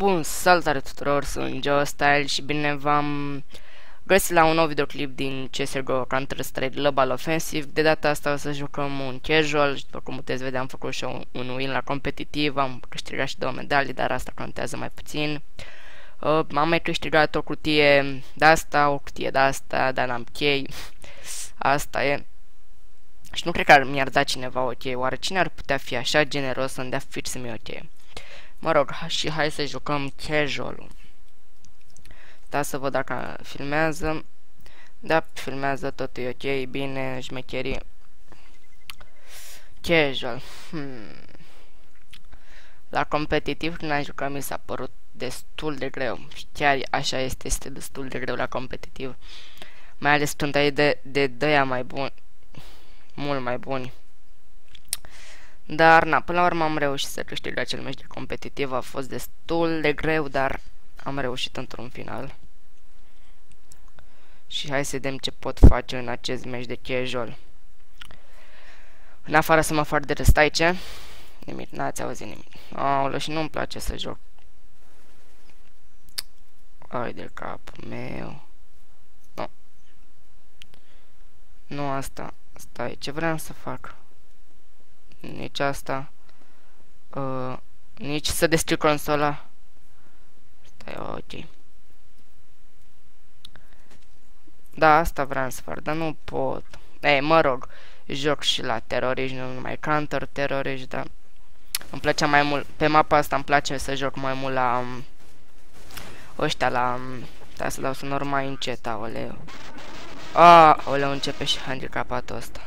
Bun, salutare tuturor, sunt Joe Style și bine v-am găsit la un nou videoclip din CSGO Counter-Strike Global Offensive. De data asta o să jucăm un casual și după cum puteți vedea am făcut și un, un win la competitiv, am câștigat și două medalii, dar asta contează mai puțin. Uh, am mai câștigat o cutie de asta, o cutie de asta, dar n-am chei. Asta e. Și nu cred că mi-ar da cineva o cheie, oare cine ar putea fi așa generos să-mi dea fix să-mi o cheie? Mă rog, și hai să jucăm casual-ul. Da, să văd dacă filmează. Da, filmează, tot e ok, bine, șmecherie. Casual. Hmm. La competitiv, când am jucat, mi s-a părut destul de greu. Și chiar așa este, este destul de greu la competitiv. Mai ales când ai de, de dăia mai bun. Mult mai buni. Dar, na, până la urmă am reușit să câștig acel meci de competitiv. A fost destul de greu, dar am reușit într-un final. Și hai să vedem ce pot face în acest meci de casual. În afară să mă fac de rest aici. Nimic, n-ați auzit nimic. Aolă, și nu-mi place să joc. Ai de capul meu. Nu. Nu asta. Stai, ce vreau să fac? Nici asta. Uh, nici să deschid consola. Stai, ok. Da, asta vreau să fac, dar nu pot. Ei, mă rog, joc și la teroriști, nu numai counter-teroriști, dar îmi plăcea mai mult, pe mapa asta îmi place să joc mai mult la um, ăștia la, um, da, să dau sonor mai încet, aoleu. Ah, aoleu, începe și handicapatul ăsta.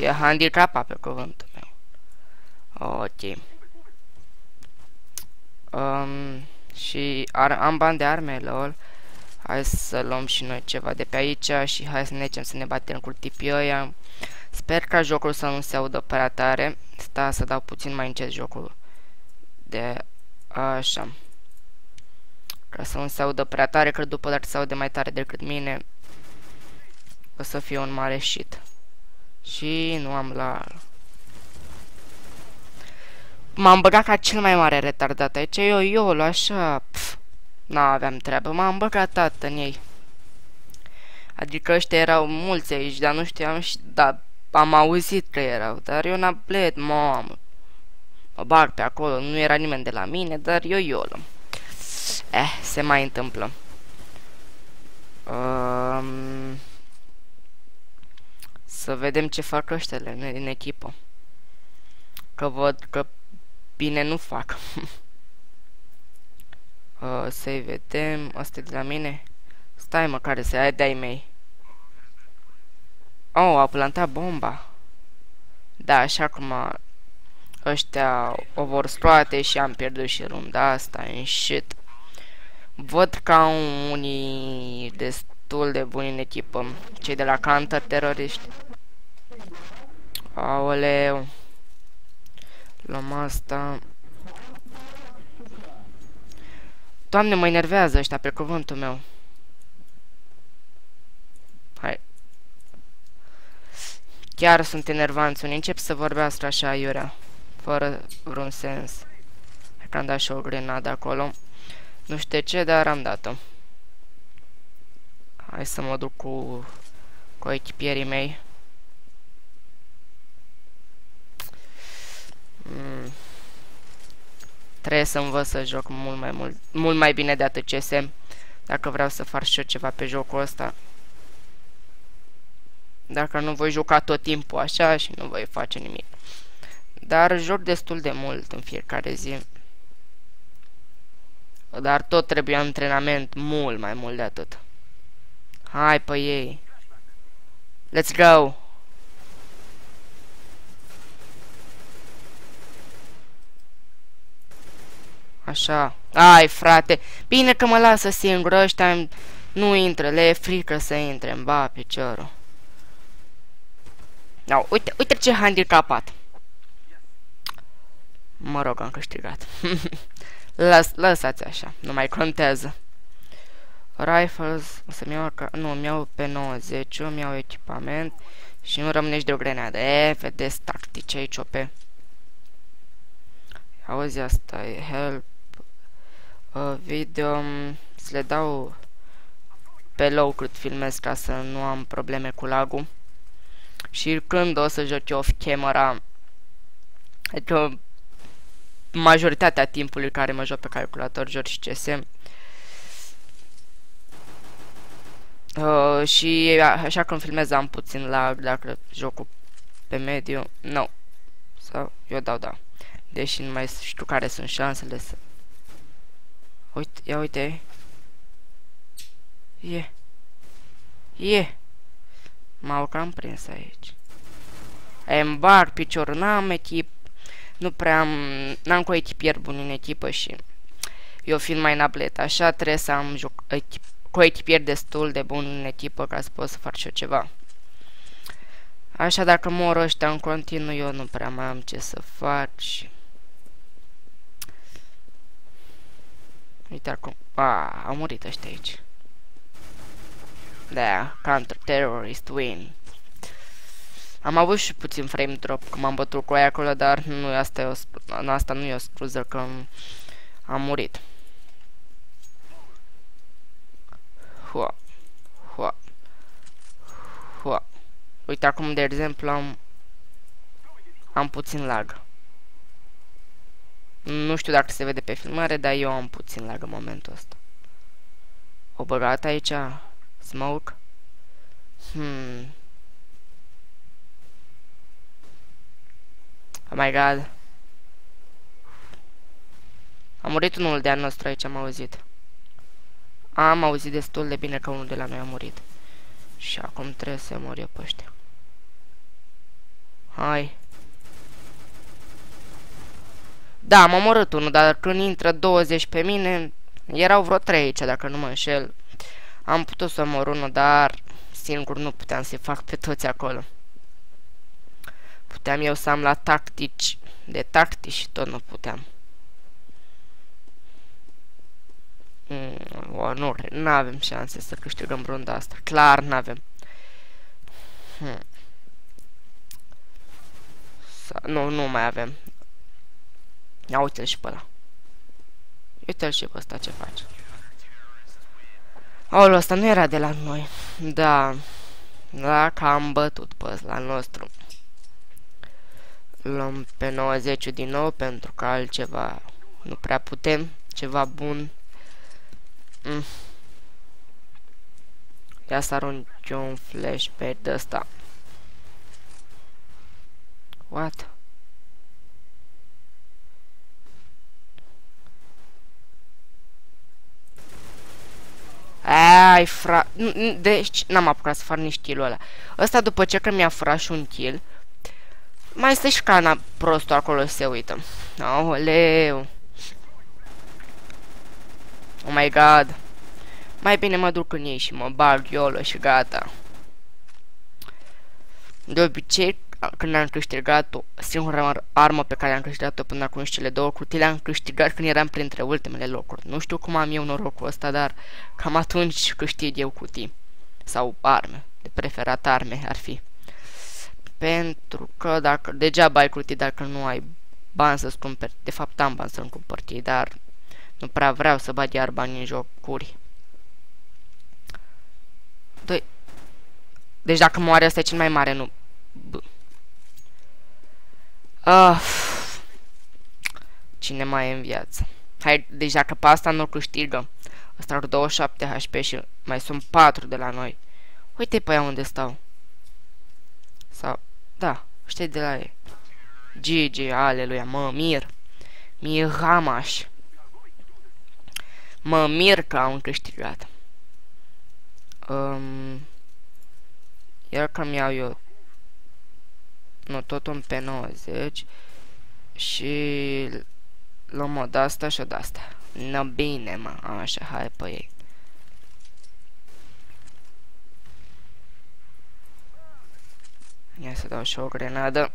E handicapat pe cuvântul meu. Ok. Um, și ar, am bani de arme, lol. Hai să luăm și noi ceva de pe aici și hai să ne necem să ne batem cu tipii ăia. Sper ca jocul să nu se audă prea tare. Sta să dau puțin mai încet jocul. De așa. Ca să nu se audă prea tare, că după dacă se aude mai tare decât mine, o să fie un mare shit. Și nu am la... M-am băgat ca cel mai mare retardat aici, eu, eu, așa, n-aveam treabă, m-am băgat tată în ei. Adică ăștia erau mulți aici, dar nu știam și, da, am auzit că erau, dar eu n-am bled, mamă. Mă bag pe acolo, nu era nimeni de la mine, dar eu, eu, Eh, se mai întâmplă. Um... Să vedem ce fac ăștele din echipă. Că văd că bine nu fac. uh, să-i vedem. Asta de la mine. Stai mă, care se ai de-ai mei. Oh, a plantat bomba. Da, așa cum a... ăștia o vor scoate și am pierdut și runda asta în shit. Văd ca unii destul de buni în echipă, cei de la Counter teroriști. Aoleu. Luăm asta. Doamne, mă enervează ăștia pe cuvântul meu. Hai. Chiar sunt enervanți. Unii încep să vorbească așa, iurea. Fără vreun sens. Hai că am dat și o grenadă acolo. Nu știu ce, dar am dat-o. Hai să mă duc cu, cu echipierii mei. Mm. Trebuie să învăț să joc mult mai mult, mult mai bine de atât CS. Dacă vreau să fac și eu ceva pe jocul ăsta. Dacă nu voi juca tot timpul așa și nu voi face nimic. Dar joc destul de mult în fiecare zi. Dar tot trebuie antrenament mult mai mult de atât. Hai pe ei. Let's go! Așa. Ai, frate. Bine că mă lasă singur. Ăștia nu intră. Le e frică să intre în ba piciorul. No, uite, uite ce handicapat. Mă rog, am câștigat. Las, lăsați așa. Nu mai contează. Rifles, o să-mi iau, nu, mi iau pe 90, mi iau echipament și nu rămâne de o grenadă. E, vedeți tactici aici, pe. Auzi, asta e help. Uh, video, um, să le dau pe low cât filmez ca să nu am probleme cu lagul. Și când o să joc off camera, adică majoritatea timpului care mă joc pe calculator, joc și CSM. Uh, și așa când filmez am puțin lag dacă jocul pe mediu. Nu. No. Sau eu dau da. Deși nu mai știu care sunt șansele să... Uite, ia uite. E. Yeah. E. Yeah. M-au cam prins aici. Embar, picior, n-am echip. Nu prea am... N-am cu echipier bun în echipă și... Eu fiind mai nablet, așa trebuie să am joc, echip, cu echipier destul de bun în echipă ca să pot să fac și eu ceva. Așa dacă mor ăștia în continuu, eu nu prea mai am ce să fac și... Uite acum. A, au murit ăștia aici. Da, counter-terrorist win. Am avut și puțin frame drop când m-am bătut cu aia acolo, dar nu, asta, e o, asta nu e o scuză că am murit. Hua. Hua. Hua. Uite acum, de exemplu, am... Am puțin lag. Nu știu dacă se vede pe filmare, dar eu am puțin lag în momentul ăsta. O băgat aici smoke. Hmm. Oh my god. A murit unul de-al nostru aici, am auzit. Am auzit destul de bine că unul de la noi a murit. Și acum trebuie să mor eu pe ăștia. Hai. Da, am omorât unul, dar când intră 20 pe mine, erau vreo 3 aici, dacă nu mă înșel. Am putut să omor unul, dar singur nu puteam să-i fac pe toți acolo. Puteam eu să am la tactici de tactici și tot nu puteam. Mm, nu, nu avem șanse să câștigăm runda asta. Clar n-avem. Hmm. Nu, nu mai avem. Ia uite-l și pe ăla. Uite-l și pe ăsta ce face. Aoleu, ăsta nu era de la noi. Da. Da, că am bătut pe ăsta nostru. Luăm pe 90 din nou pentru că altceva nu prea putem. Ceva bun. Mm. Ia să arunc eu un flashback de ăsta. What? Ai, fra... Deci, n-am apucat să fac nici kill ăla. Ăsta după ce că mi-a furat și un kill, mai stă și cana prostul acolo se uită. Aoleu. Oh my god. Mai bine mă duc în ei și mă bag iolo și gata. De obicei, când am câștigat-o, singura armă pe care am câștigat-o până acum și cele două cutii le-am câștigat când eram printre ultimele locuri. Nu știu cum am eu norocul ăsta, dar cam atunci câștig eu cutii. Sau arme. De preferat arme ar fi. Pentru că dacă degeaba ai cutii dacă nu ai bani să-ți cumperi. De fapt am bani să-mi cumpăr tii, dar nu prea vreau să bag iar bani în jocuri. Doi. Deci dacă moare asta e cel mai mare, nu. B Uh, cine mai e în viață? Hai, deci dacă pe asta nu câștigă, ăsta are 27 HP și mai sunt 4 de la noi. Uite pe ea unde stau. Sau, da, știți de la ei. GG, aleluia, mă mir. Mihamaș. Mă mir că am câștigat. Um, iar că mi-au eu nu, tot un pe 90 și luăm o de-asta și o de-asta. No, bine, mă, așa, hai pe ei. Ia să dau și o grenadă.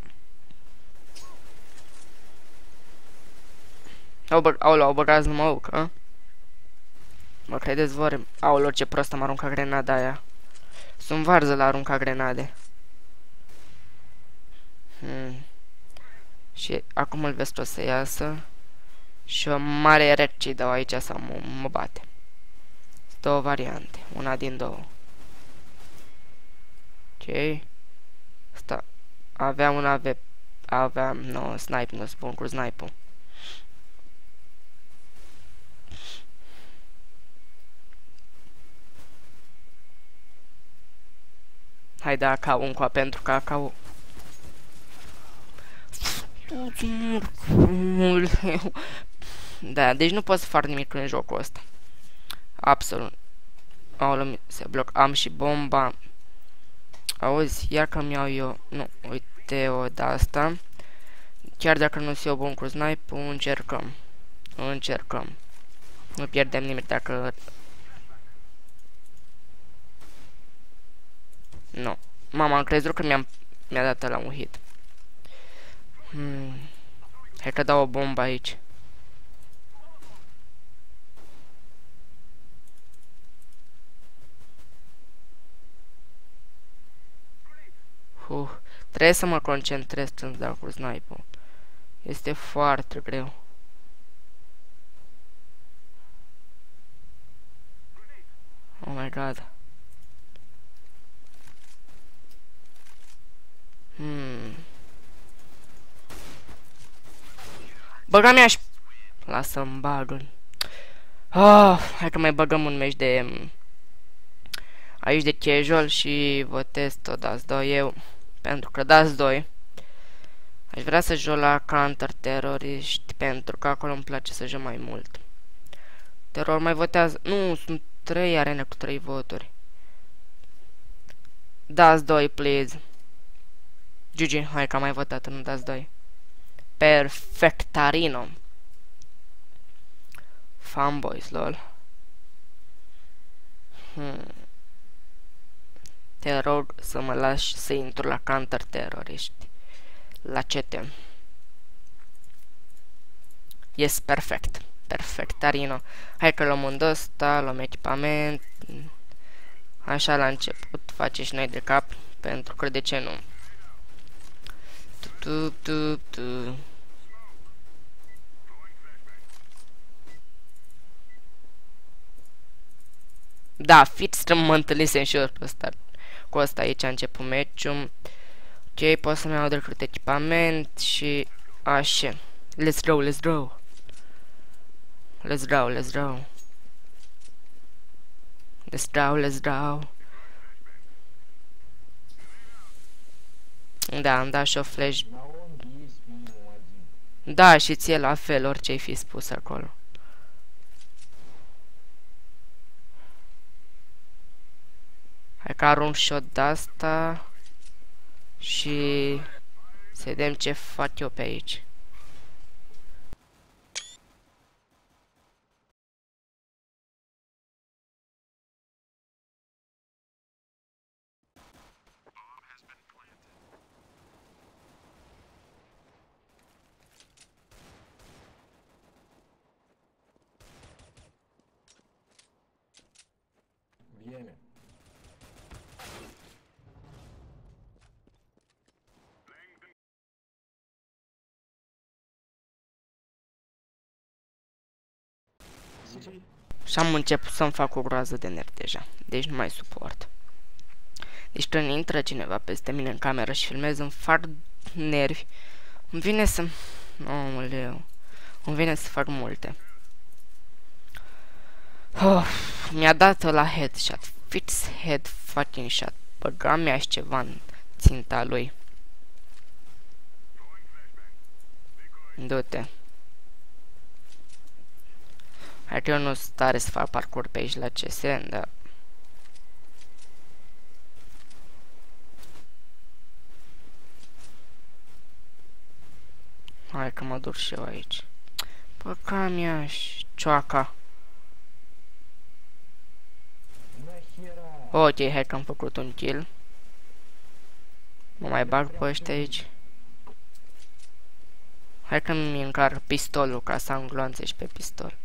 Au, bă au, au băgați numai oc, a? Mă credeți vor? Aolor, ce prost am aruncat grenada aia. Sunt varză la arunca grenade. Hmm. Și acum îl vezi o să iasă. Și o mare reci dau aici sau mă, mă bate. Două variante, una din două. Ok. Asta. Aveam un AV... Aveam, nu, no, snipe, nu spun cu snipe-ul. Hai da ca un coa pentru cacao. Da, deci nu pot să fac nimic în jocul ăsta. Absolut. Aoleu, se bloc. Am și bomba. Auzi, iar că mi-au eu... Nu, uite o de asta. Chiar dacă nu se iau bun cu snipe, încercăm. Încercăm. Nu pierdem nimic dacă... Nu. Mama, am crezut că mi-am... Mi-a dat la un hit. Hmm. Hai că dau o bombă aici. Uh, trebuie să mă concentrez când dau cu sniper. Este foarte greu. Oh my god. Hmm. Băga mea și... Lasă-mi bagă. Ah, hai că mai băgăm un meci de... Aici de casual și votez tot dați doi eu. Pentru că dați doi. Aș vrea să joc la Counter Terroriști pentru că acolo îmi place să joc mai mult. Terror mai votează... Nu, sunt 3 arene cu 3 voturi. Dați 2, please. GG, hai că am mai votat, nu dați 2. Perfectarino. Fanboys, lol. Hmm. Te rog să mă lași să intru la counter teroriști. La CT. Yes, perfect. Perfectarino. Hai că luăm un ăsta, luăm echipament. Așa la început face și noi de cap, pentru că de ce nu? Tu, tu, tu. Da, fix mă întâlnisem și eu cu ăsta. Cu ăsta aici a început meciul. Ok, pot să-mi iau decât echipament și așa. Let's go, let's go. Let's go, let's go. Let's go, let's go. Da, am dat și o flash. Da, și ție la fel, orice ai fi spus acolo. Hai că arunc shot de asta și să vedem ce fac eu pe aici. Și am început să-mi fac o groază de nervi deja. Deci nu mai suport. Deci când intră cineva peste mine în cameră și filmez, îmi fac nervi. Îmi vine să... Omuleu. Îmi vine să fac multe. Oh, mi-a dat la headshot. Fix head fucking shot. Băga mi și ceva în ținta lui. Du-te. Hai că eu nu sunt tare să fac parcurs pe aici la CS, dar... Hai că mă duc și eu aici. Bă, cam ia și cioaca. Ok, hai că am făcut un kill. Mă mai bag pe ăștia aici. Hai că mi încar pistolul ca să am gloanțe și pe pistol.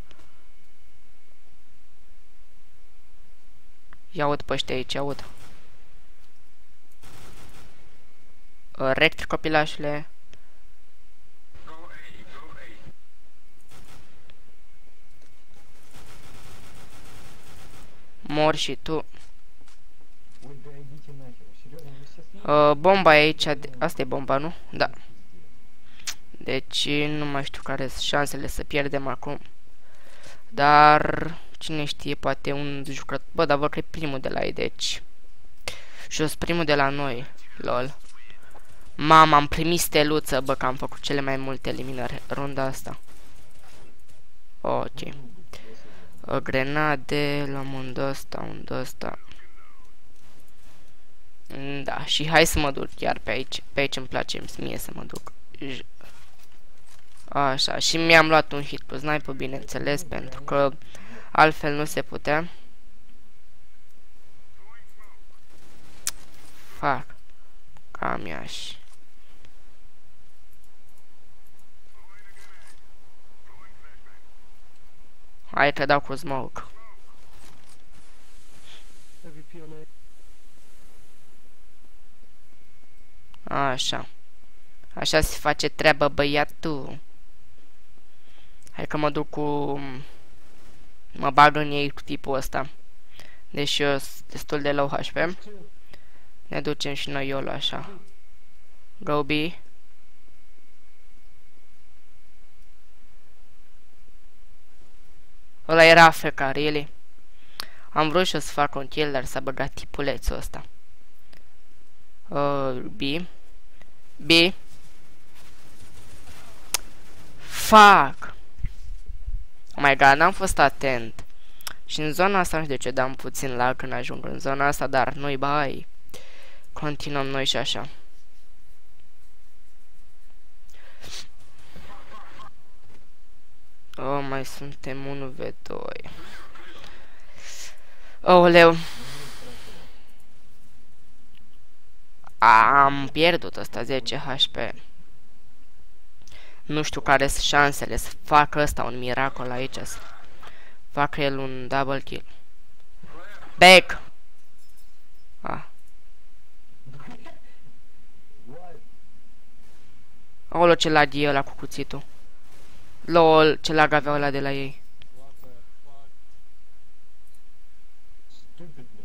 Ia uite pe ăștia aici, ia uite. Ă, Rect copilașule. Go Mor și tu. Uh, bomba e aici, asta e bomba, nu? Da. Deci nu mai știu care sunt șansele să pierdem acum. Dar cine știe, poate un jucător... Bă, dar văd că e primul de la ei, deci... Și eu sunt primul de la noi, lol. Mama, am primit steluță, bă, că am făcut cele mai multe eliminări runda asta. Ok. O grenade, luăm un de ăsta, un de ăsta. Mm, Da, și hai să mă duc chiar pe aici. Pe aici îmi place mie să mă duc. J Așa, și mi-am luat un hit cu sniper, bineînțeles, pentru că altfel nu se putea. Fac. Cam iași. Hai că dau cu smoke. Așa. Așa se face treaba băiatul. Hai că mă duc cu... Mă bag în ei cu tipul ăsta. Deși eu sunt destul de low HP. Ne ducem și noi YOLO așa. Go B. Ăla era AFK, really. Am vrut și să fac un kill, dar s-a băgat tipulețul ăsta. Uh, B. B. Fuck! Oh my god, n-am fost atent. Și în zona asta nu știu de ce dam puțin lag când ajung în zona asta, dar noi bai. Continuăm noi și așa. Oh, mai suntem 1v2. Oh, leu. Am pierdut ăsta 10 HP. Nu știu care sunt șansele să facă ăsta un miracol aici. Să facă el un double kill. Back! Ah. Olo ce lag e ăla cu cuțitul. LOL, ce lag avea ăla de la ei. Stupid, man.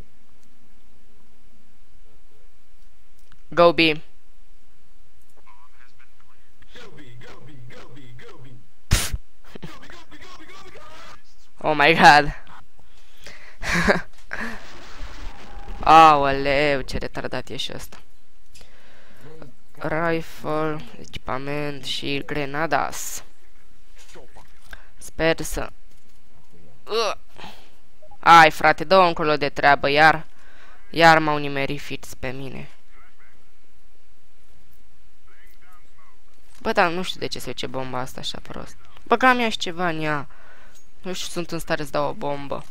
Go B. Oh my god. Aoleu, ce retardat e și ăsta. Rifle, echipament și grenadas. Sper să... Uh. Ai, frate, dă încolo de treabă, iar... Iar m-au nimerit fix pe mine. Bă, dar nu știu de ce se duce bomba asta așa prost. Băga mi și ceva în ea. Nu știu, sunt în stare să dau o bombă.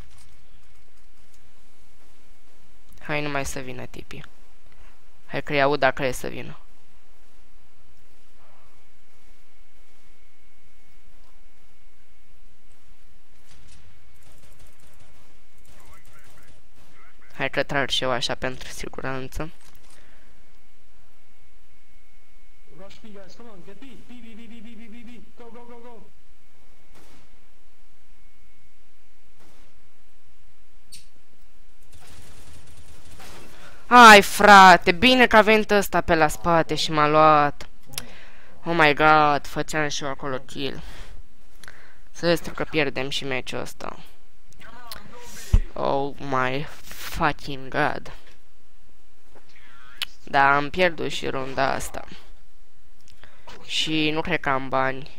Hai numai să vină tipii. Hai că-i aud dacă e să vină. Hai că trag și eu așa pentru siguranță. Rush B, guys. Come on, get B. B, B, B, B, B, B, B, B. Go, go, go, go. Hai, frate, bine că a venit ăsta pe la spate și m-a luat. Oh my god, făceam și eu acolo kill. Să vezi tu că pierdem și meciul ăsta. Oh my fucking god. Da, am pierdut și runda asta. Și nu cred că am bani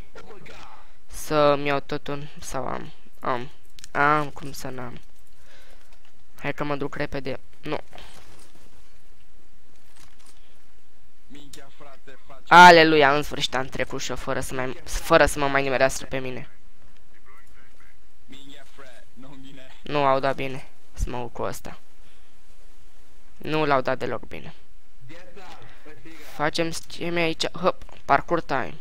să-mi iau totul, sau am, am, am cum să n-am. Hai că mă duc repede. Nu. Minchia frate, face Aleluia, în sfârșit am trecut și eu fără să, mai, fără să mă mai nimerească pe mine. Minchia frate, non ghine Nu au dat bine smoke cu ăsta. Nu l-au dat deloc bine. Facem scheme aici. Hop, parkour time.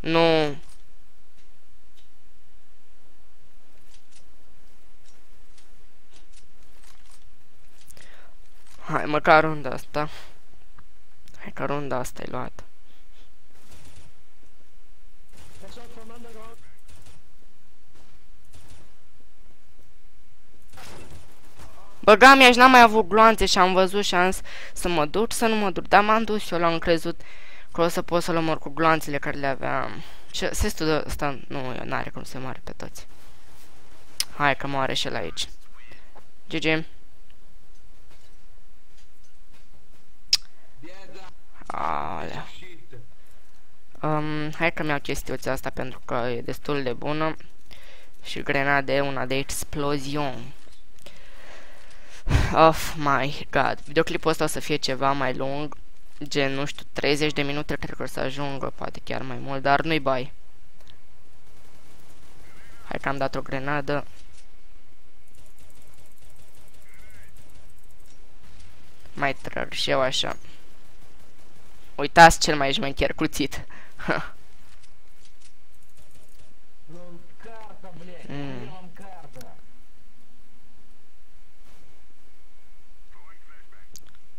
Nu. măcar runda asta. Hai că runda asta e luată. Băgam ea și n-am mai avut gloanțe și am văzut și să mă duc, să nu mă duc. Dar m-am dus și eu, l-am crezut că o să pot să-l omor cu gloanțele care le aveam. Ce, Și sestul ăsta nu, eu n-are cum să moare pe toți. Hai că moare și el aici. GG. Alea. Um, hai că mi-au chestiuța asta pentru că e destul de bună. Și grenade e una de explozion. Oh my god. Videoclipul ăsta o să fie ceva mai lung. Gen, nu știu, 30 de minute cred că o să ajungă, poate chiar mai mult, dar nu-i bai. Hai că am dat o grenadă. Mai trăg și eu așa. Uitați cel mai jmecher cuțit. mm.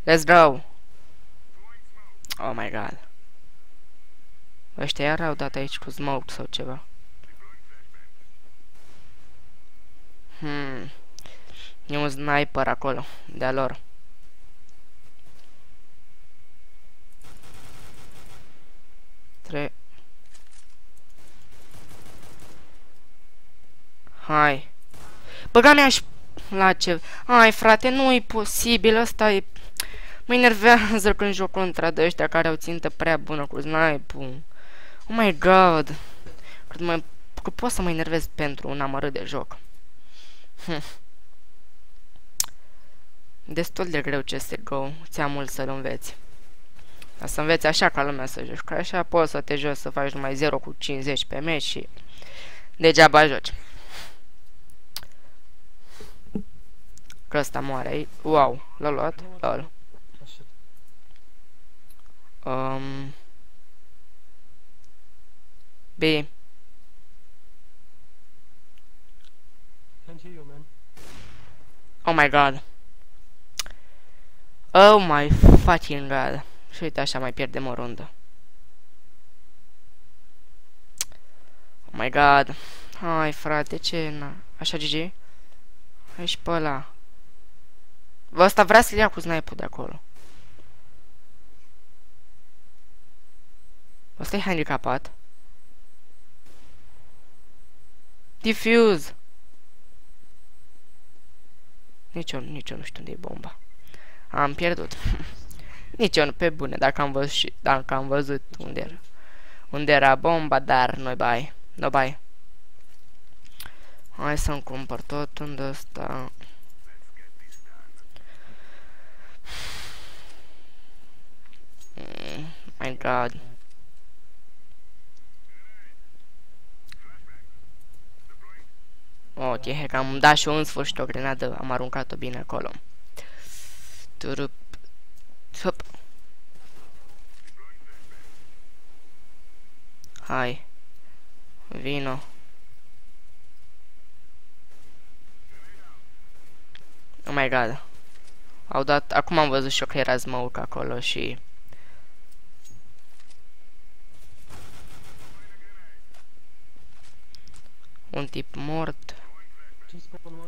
Let's go! Oh my god. Ăștia iar au dat aici cu smoke sau ceva. Hmm. E un sniper acolo, de-a lor. Tre... Hai. Băga mea și la ce... Hai, frate, nu e posibil, ăsta e... Mă enervează când joc contra de ăștia care au țintă prea bună cu snipe-ul. Oh my god. Cred mă, că pot să mă enervez pentru un amărât de joc. Hm. Destul de greu CSGO, ți-a mult să-l înveți. Dar să înveți așa ca lumea să joci, că așa poți să te joci să faci numai 0 cu 50 pe meci și degeaba joci. Că ăsta moare aici. Wow, l-a luat? Lol. Așa. Um, B. Continue, man. Oh my god. Oh my fucking god. Și uite așa mai pierdem o rundă. Oh my god. Hai frate, ce na. Așa GG? Hai și pe ăla. Bă, ăsta vrea să-l ia cu sniper de acolo. Ăsta e handicapat. Diffuse. Nici eu, nici eu nu știu unde e bomba. Am pierdut. nici eu nu, pe bune, dacă am văzut, și, dacă am văzut unde era. Unde era bomba, dar nu-i bai. Nu bai. Hai să-mi cumpăr tot unde ăsta. Mm, my god. Ok, hai că am dat și eu în sfârșit o grenadă, am aruncat-o bine acolo. Turup. Hop. Hai. Vino. Oh my god. Au dat, acum am văzut și eu că era smoke acolo și... Un tip mort. Ce spun, mă?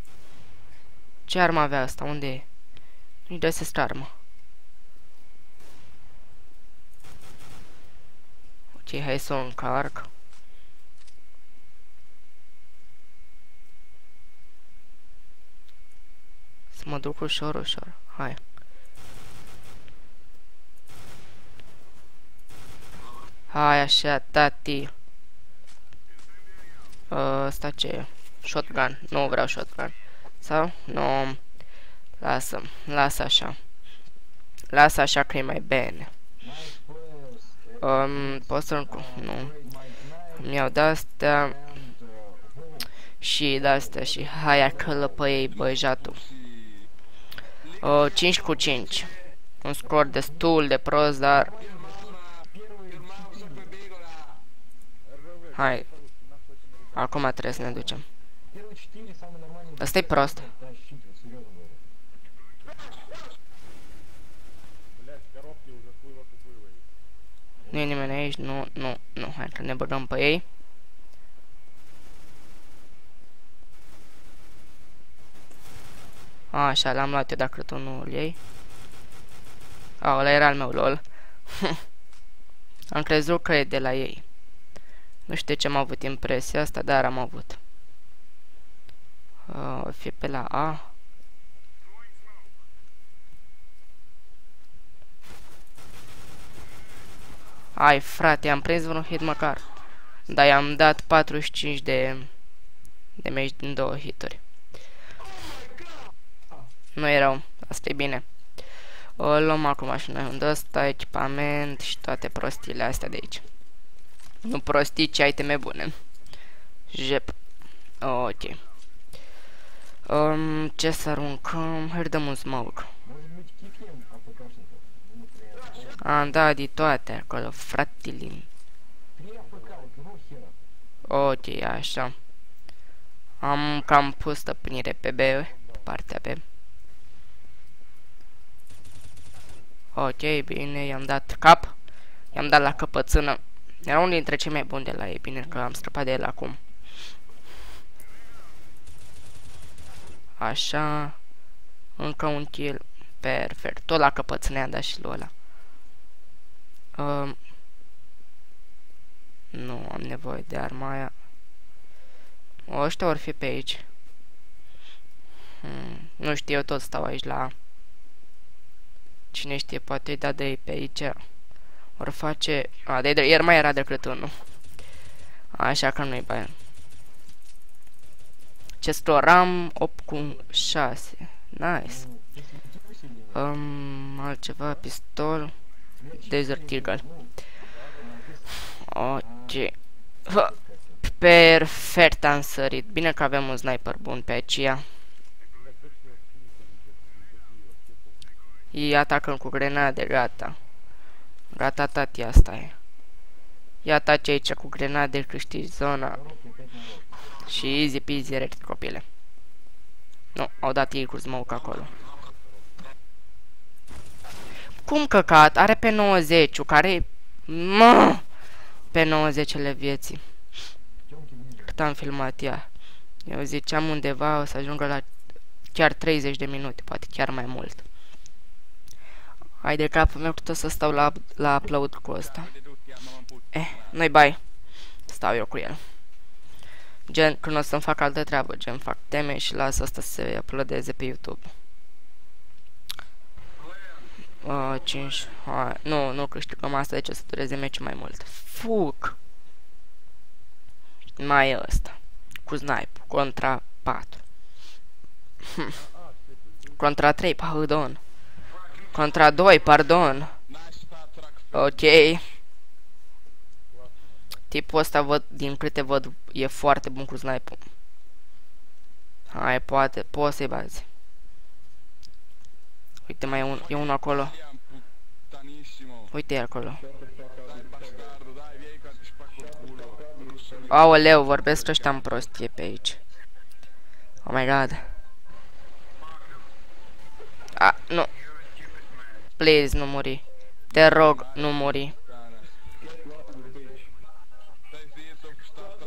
Ce armă avea asta? Unde e? Nu-i găsesc armă. Ok, hai să o încarc. Să mă duc ușor, ușor. Hai. Hai așa, tati. Ăsta ce e? Shotgun. Nu vreau shotgun. Sau? Nu. Lasă. Lasă așa. Lasă așa că e mai bine. Um, pot să Nu. Mi-au de-astea și de-astea și hai acolo pe ei băjatul. Uh, 5 cu 5. Un scor destul de prost, dar... Hai. Acum trebuie să ne ducem. Asta e prost. Nu e nimeni aici, nu, nu, nu, hai că ne băgăm pe ei. A, așa, l-am luat eu dacă tu nu îl iei. A, ăla era al meu, lol. am crezut că e de la ei. Nu știu ce am avut impresia asta, dar am avut. Uh, o fi pe la A. Ai, frate, am prins vreun hit măcar. Dar i-am dat 45 de de meci din două hituri. Nu erau, asta e bine. O luăm acum mașina unde ăsta, echipament și toate prostiile astea de aici. Nu prostii, ci iteme bune. Jep. Ok. Um, ce să aruncăm? Hai dăm un smoke. Am dat de toate acolo, fratele. Ok, așa. Am cam pus stăpânire pe B, pe partea B. Ok, bine, i-am dat cap. I-am dat la căpățână. Era unul dintre cei mai buni de la ei, bine că am scăpat de el acum. Așa. Încă un kill. Perfect. Tot la căpățână i-am dat și lui ăla. Um, nu am nevoie de arma aia. Ăștia or fi pe aici. Hmm, nu știu, eu tot stau aici la... Cine știe, poate-i da de pe aici. Or face... A, de, de iar mai era decât unul. Așa că nu-i bai. Ce scroram 8 cu 6. Nice. Um, altceva, pistol. Desert Eagle. Ok. Perfect am sărit. Bine că avem un sniper bun pe aceea. Îi atacăm cu grenade, gata. Gata, tati, asta e. Ia taci aici cu grenade, câștigi zona. Și easy peasy red, copile. Nu, au dat ei cu smoke acolo. Cum căcat? Are pe 90 care Mă! Pe 90-le vieții. Cât am filmat ea. Eu ziceam undeva o să ajungă la chiar 30 de minute, poate chiar mai mult. Hai de capul meu că tot să stau la, la upload cu ăsta. Eh, nu-i bai. Stau eu cu el. Gen, când o să-mi fac altă treabă, gen, fac teme și las asta să se uploadeze pe YouTube. Uh, 5. Uh, nu, nu câștigăm asta, deci o să dureze meci mai mult. Fuck! Mai e ăsta. Cu snipe. Contra 4. Hm. Contra 3, pardon. Contra 2, pardon. Ok. Tipul ăsta, văd, din câte văd, e foarte bun cu snipe-ul. Hai, poate, poți să-i bazi. Uite, mai e, un, e unul acolo. Uite, e acolo. Aoleu, vorbesc ăștia în prostie pe aici. Oh my god. A, nu. Please, nu muri. Te rog, nu muri.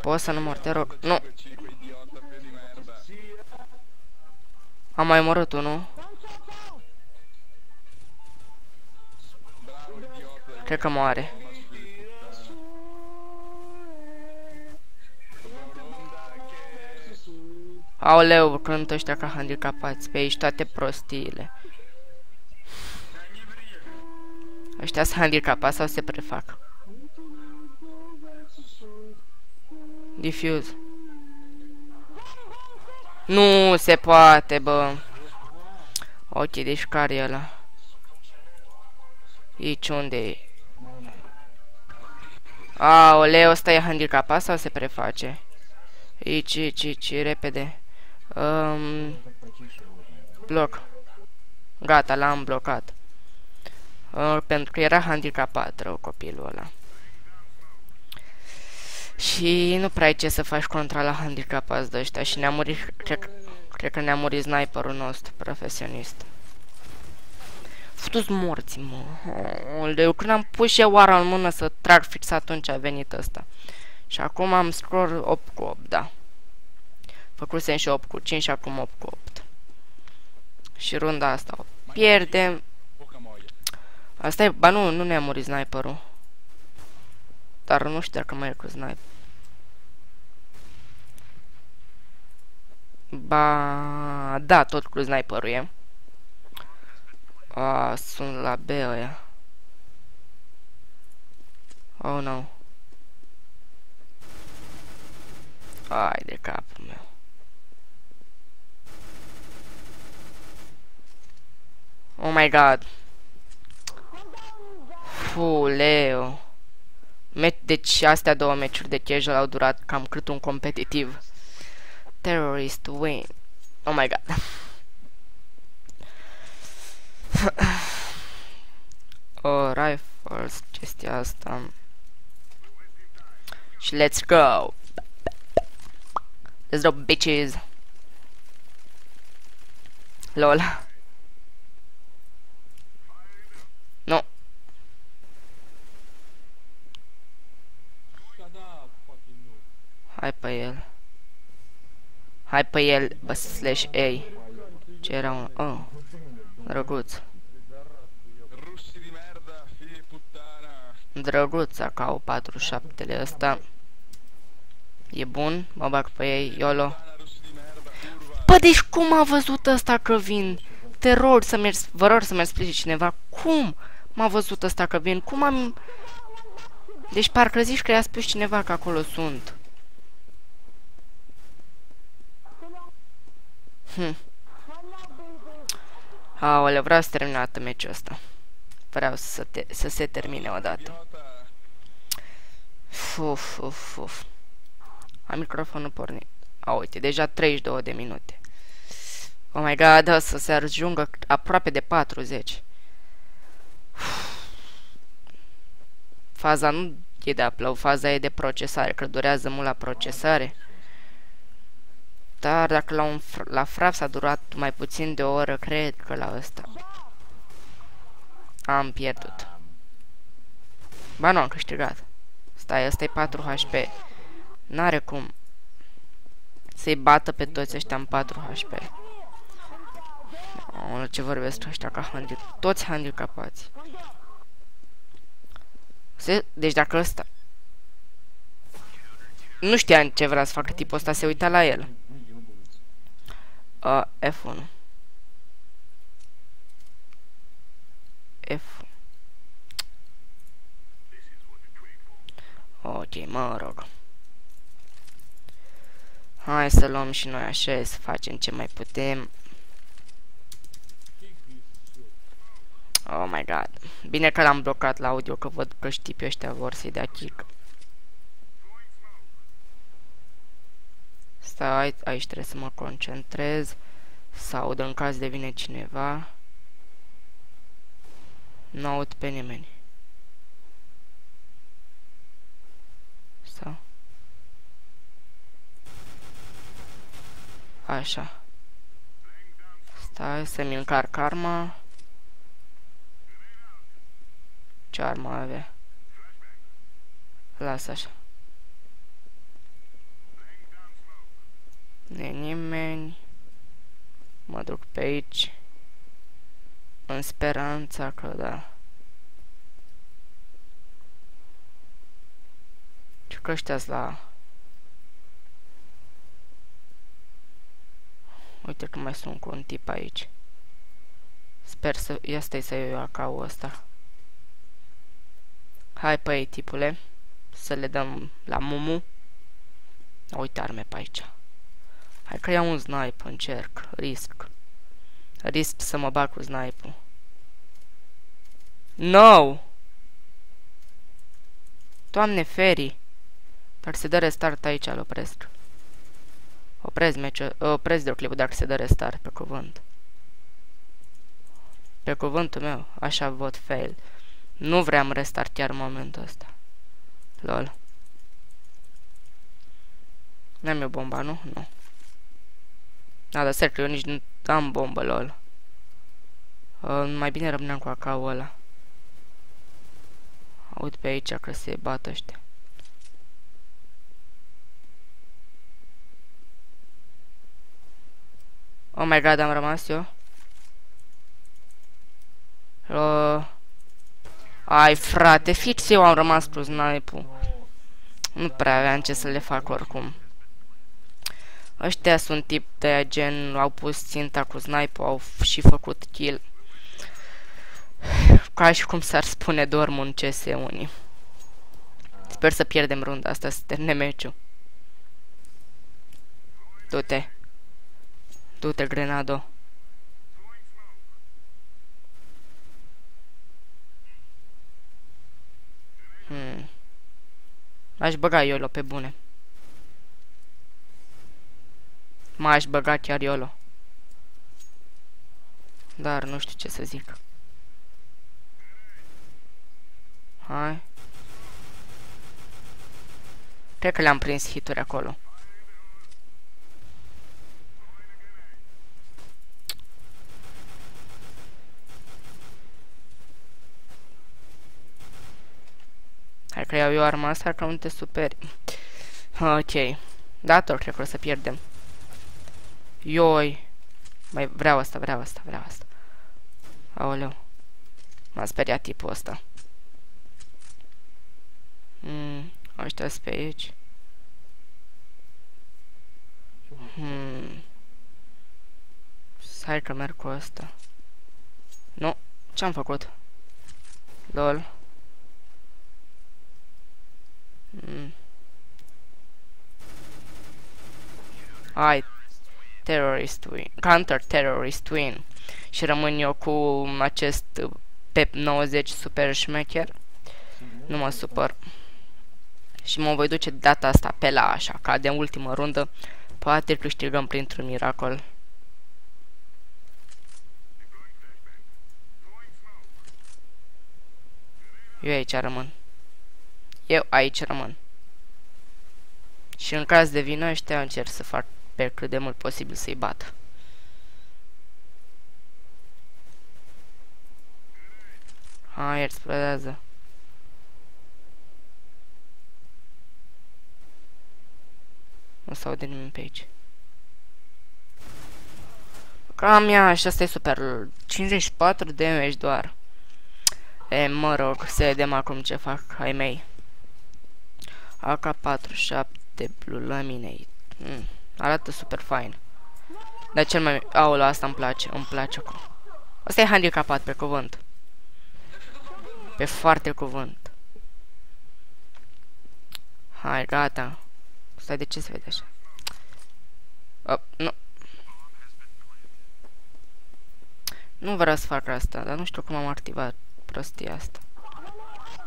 Poți să nu mor, te rog. Nu. Am mai murit unul. Cred că moare. Aoleu, când ăștia ca handicapați pe aici toate prostiile. Ăștia sunt handicapați sau se prefac? Diffuse. Nu se poate, bă. Ok, deci care e ăla? Aici unde e? Aoleu, ăsta e handicapat sau se preface? Aici, aici, aici, repede. Um, bloc. Gata, l-am blocat. Uh, pentru că era handicapat rău copilul ăla. Și nu prea ai ce să faci contra la handicapați de ăștia și ne-a murit, cred, cred că ne-a murit sniperul nostru profesionist. Futu-ți morți, mă. Eu când am pus și eu oara în mână să trag fix atunci a venit ăsta. Și acum am scroll 8 cu 8, da. Făcusem și 8 cu 5 și acum 8 cu 8. Și runda asta o pierdem. Poca moia. Asta e, ba nu, nu ne-a murit sniperul. Dar nu știu dacă mai e cu sniper. Ba, da, tot cu sniperul e. A, sunt la B ăia. Oh, no. Ai de capul meu. Oh my god. Fuleu. Me deci astea două meciuri de casual au durat cam cât un competitiv. Terrorist win. Oh my god. oh, rifles, chestia asta. Și let's go. Let's go, bitches. Lol. Nu. Da, da, fucking nu. Hai pe el. Hai pe el, bă, slash A. Ce era un... Oh. Drăguț. Russi di merda, figli di puttana. Drăguț ca 47-le ăsta. E bun, mă bag pe ei, YOLO. Puttana, russi di merda, curva. Bă, deci cum a văzut ăsta că vin? Te rog să mi vă rog să mi explice cineva cum m-a văzut ăsta că vin? Cum am... Deci parcă zici că i-a spus cineva că acolo sunt. Hm. Aoleu, vreau să termin atât meciul ăsta. Vreau să, te, să se termine odată. Idiota. Uf, uf, uf. Am microfonul pornit. A, uite, deja 32 de minute. Oh my god, o să se ajungă aproape de 40. Faza nu e de upload, faza e de procesare, că durează mult la procesare. Dar dacă la, un fr la frap s-a durat mai puțin de o oră, cred că la ăsta. Am pierdut. Ba nu, am câștigat. Stai, ăsta e 4 HP. N-are cum să-i bată pe toți ăștia în 4 HP. Oh, ce vorbesc ăștia ca handi toți handicapați. Se, deci dacă ăsta nu știa ce vrea să facă tipul ăsta, se uita la el. Uh, F1. F. Ok, mă rog. Hai să luăm și noi așa, să facem ce mai putem. Oh my god. Bine că l-am blocat la audio, că văd că știi pe ăștia vor să-i dea kick. Stai, aici trebuie să mă concentrez. Să aud în caz de vine cineva. Nu aud pe nimeni. Sau? Așa. Stai să-mi încarc arma. Ce armă avea? Lasă așa. Nu e nimeni. Mă duc pe aici. În speranța că da. Ce că ăștia la... Uite că mai sunt cu un tip aici. Sper să... Ia stai să iau acau ăsta. Hai pe ei, tipule. Să le dăm la Mumu. Uite arme pe aici. Hai că iau un snipe, încerc. Risc. Risc să mă bag cu snipe-ul. No! Doamne, Ferry! Dar se dă restart aici, îl opresc. Opresc meciul, opresc videoclipul dacă se dă restart, pe cuvânt. Pe cuvântul meu, așa vot fail. Nu vreau restart chiar în momentul ăsta. Lol. N-am eu bomba, nu? Nu. Da, dar ser că eu nici nu am bombă, lol. Uh, mai bine rămâneam cu AK-ul ăla. Aud pe aici că se bat ăștia. Oh my god, am rămas eu. Uh, ai, frate, fix eu am rămas cu snipe-ul. Nu prea aveam ce să le fac oricum. Ăștia sunt tip de gen, au pus ținta cu snipe au și făcut kill. Ca și cum s-ar spune dorm în CS unii. Sper să pierdem runda asta, să termine meciul. Du-te. Du-te, Grenado. Hmm. Aș băga Iolo pe bune. M-aș băga chiar Iolo. Dar nu știu ce să zic. Hai. Cred că le-am prins hituri acolo. Hai că iau eu arma asta că nu te superi. Ok. Da, tot cred că o să pierdem. Ioi. Mai vreau asta, vreau asta, vreau asta. Aoleu. M-a speriat tipul ăsta. Hmm, ăștia pe aici. Hmm. Hai că merg cu asta. Nu, ce-am făcut? LOL. Mm. Ai, terrorist win, counter-terrorist win. Și rămân eu cu acest PEP 90 super șmecher. Nu mă supăr. Și mă voi duce data asta pe la așa, ca de ultimă rundă. Poate câștigăm printr-un miracol. Eu aici rămân. Eu aici rămân. Și în caz de vină ăștia încerc să fac pe cât de mult posibil să-i bat. Hai, explodează. Nu s de nimeni pe aici. Cam ea și asta e super. 54 de damage doar. E, mă rog, să vedem acum ce fac ai mei. AK-47 Blue Laminate. Mm, arată super fain. Dar cel mai... Aolo, asta îmi place, îmi place acum. Asta e handicapat pe cuvânt. Pe foarte cuvânt. Hai, gata. Stai, de ce se vede așa? Oh, nu. Nu vreau să fac asta, dar nu știu cum am activat prostia asta.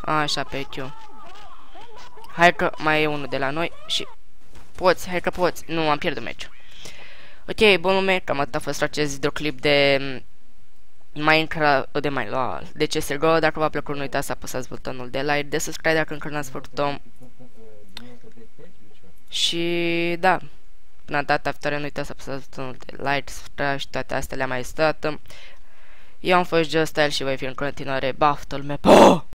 Așa, pe Q. Hai că mai e unul de la noi și... Poți, hai că poți. Nu, am pierdut meciul. Ok, bun lume, cam atât a fost acest videoclip de... Minecraft, de mai lol, de CSGO, dacă v-a plăcut nu uitați să apăsați butonul de like, de subscribe dacă încă n-ați făcut-o. Și da, până data viitoare nu uitați să apăsați butonul de like, subscribe și toate astea le-am mai stat. Eu am fost Just Style și voi fi în continuare baftul meu.